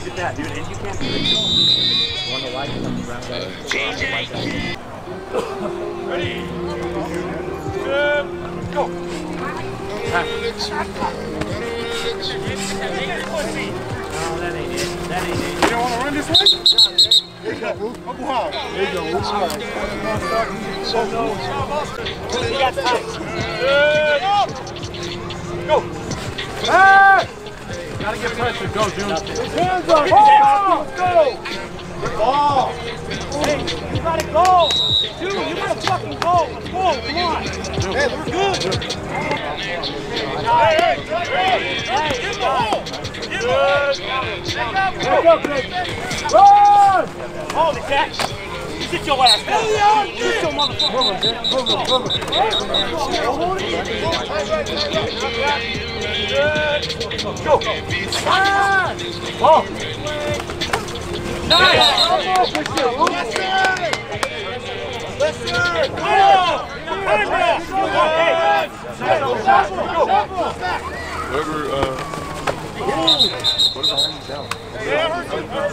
Look at that, dude. And you can't do it. Want to light it up around that? TJ! Ready? Good. Go. No, that ain't it. That ain't it. You don't want to run this way? There you go, Luke. Up high. There you go, Luke. All right. You got time. Good. Go. Hey! Gotta get pressure. Go, June. Hands up. Ball. Go. Ball. Hey, you gotta go. Dude, you gotta fucking go. Let's go. Come on. Hey, we're good. Hey, hey, hey, hey. Get the hole. Get the hole. Up. Go, Run. Holy catch. Sit your ass down. Sit your motherfucker. Move him, move him. Go. Ah. Oh. Nice. Luke. Yes, sir. Oh. Hey, man.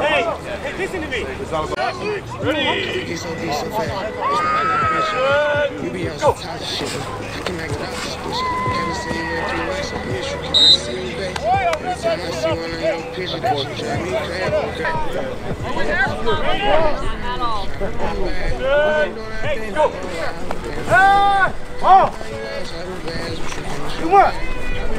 Hey. Uh. Hey, listen to me. It's not about Ready? He's so. You be on some shit. I can out this see you at waist, so bitch, you can't see me. Every time I see one of your drive me crazy. Hey, go. Ah. Oh. Come on.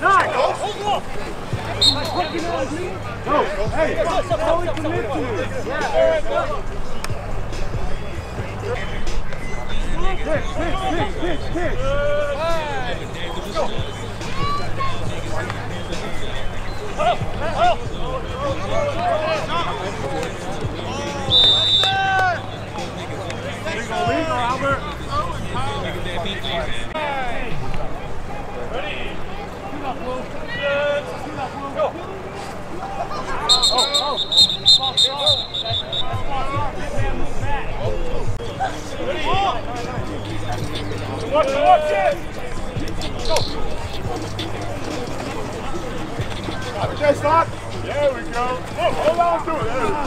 Nice, go. Nice. Go. Hey, always commit to it. Pitch, pitch, pitch, pitch, pitch. Legal,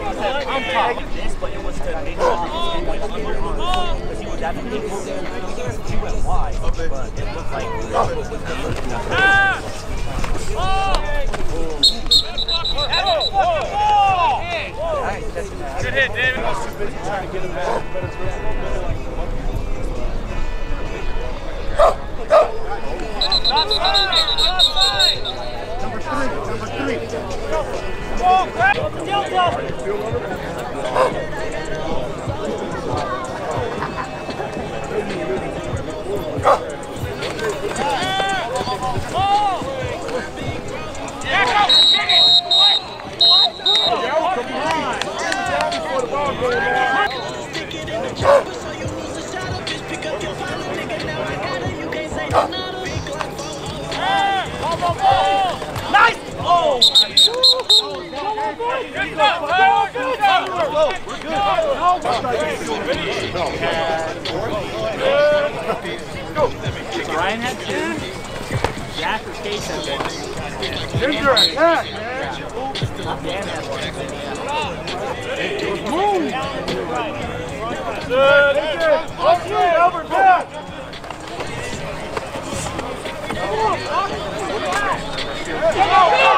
I'm proud of this, but it was to make sure because he was at the big He went wide, but it looked like Good hit, David. Number three, number three. Nice! Brian had two. Jack or Case had one. Ginger, attack, man. Dan had one. Move. Good. Ginger, let's Albert, back. Come on!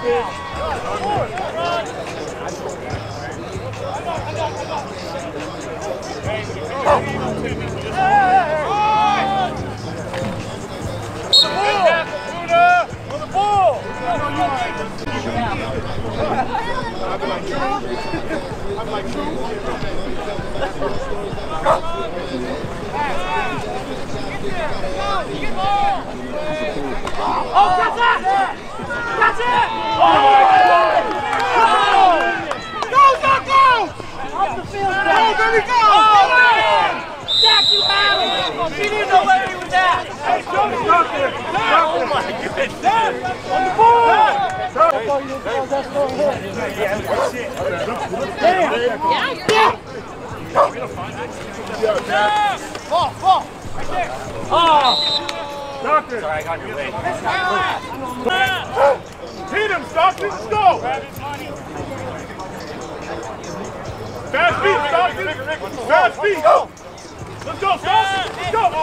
oh, That's it! Stockton. Sorry, I got your way. Hit him, Stockton. Let's go. Fast feet, Stockton. Fast feet. Go. Let's go, Stockton. Let's go. Oh,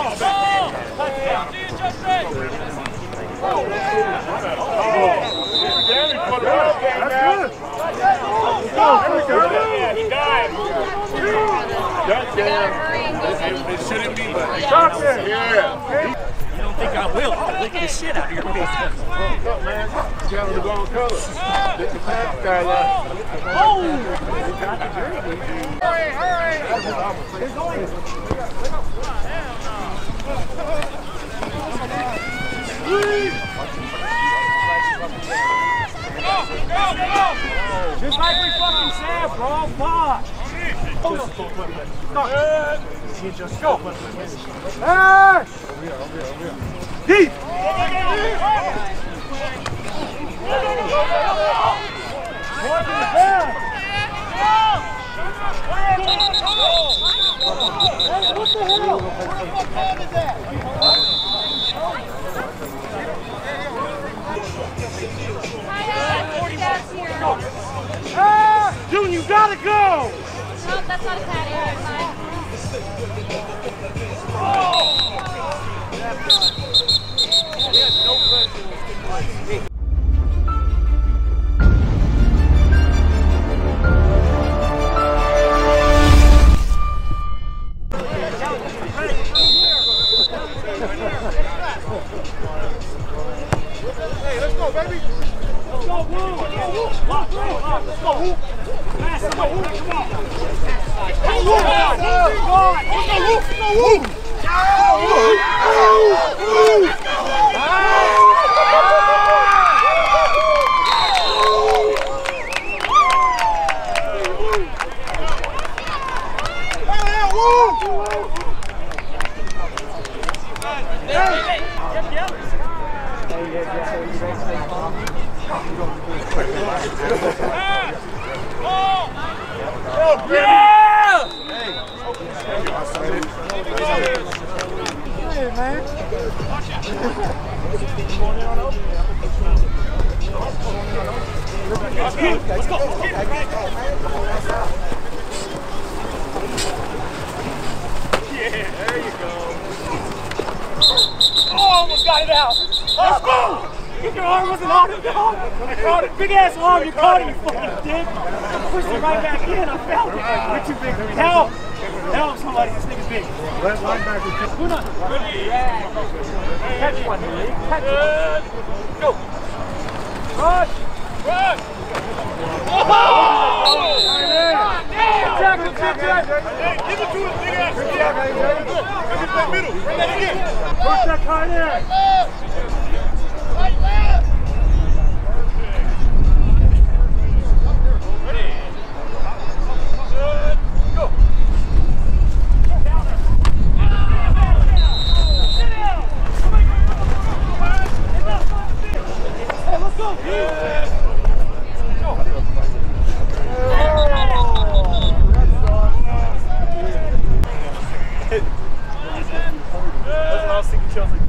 man. That's good. There we go. He died. That's good. It shouldn't be, but Stockton. Yeah. You don't think I will? Oh, I'll lick the shit out of your face. What's up, man? You having the wrong color. Get the pack guy out. Just like we fucking said, bro. Fuck. Deep. June, you gotta go. No, that's not a patty. Let's go, baby. Let's go, Woo. Walk through. Let's go, Woo. Pass it, Woo. Come on. Hey, Woo. Come on. Come on. Let's go, Woo. Let's go, Woo. Oh, almost got it out. Let's go. If your arm wasn't on him, dog. I caught it. Big ass arm. You caught it, you fucking dick. I pushed it right back in. I felt it. You're too big. Help. Help somebody. This nigga's big. Let linebacker Who not? Catch one. Catch one. Go. Rush. Rush. Tackle, TJ. Hey, give it to him, big ass. Look at that middle. Bring that again. Push that tight end. That's what I was thinking, Chelsea.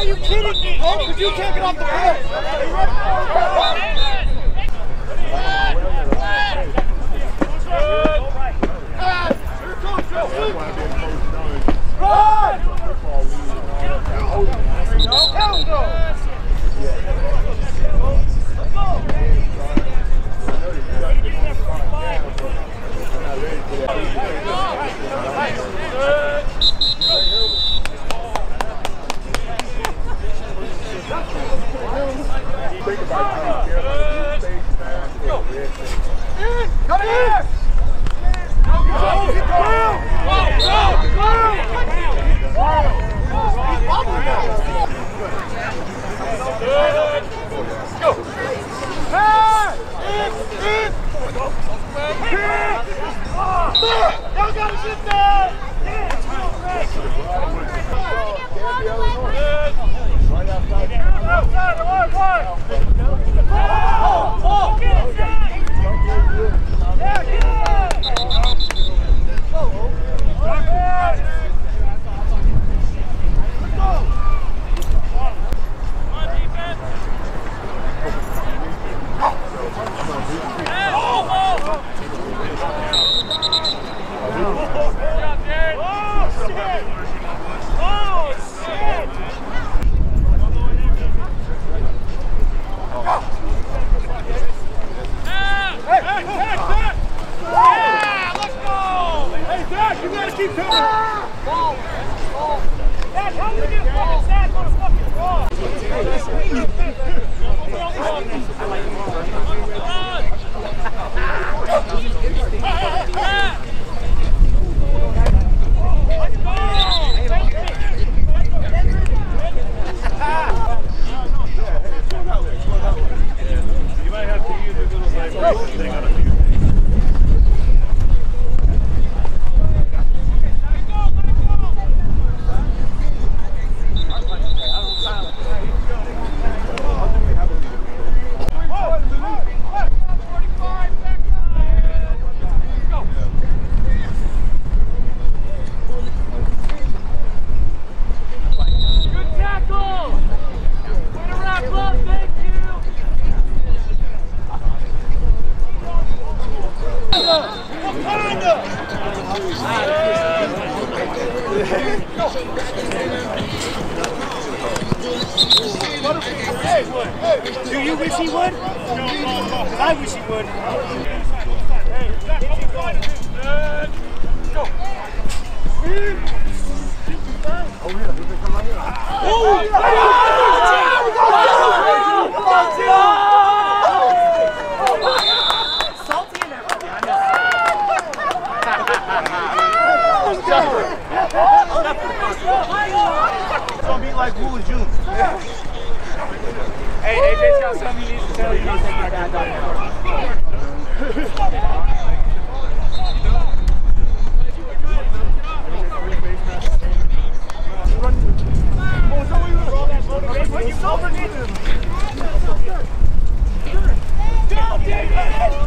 Are you kidding me? Because you can't get off the field. Come one! Oh, oh, get it, Jack! Yeah, get it! Hey, hey, Zach! Yeah, let's go! Hey, Zach, you gotta keep coming. Dad, how you get fucking sack on a fucking wall? You might have to use a little like thing on it. Good tackle! Way to wrap up, thank you! Do you wish he would? 'Cause I wish he would. It's gonna be like Wu June. Hey, AJ, tell something you need to tell you. Take my dad down. When you go for Down,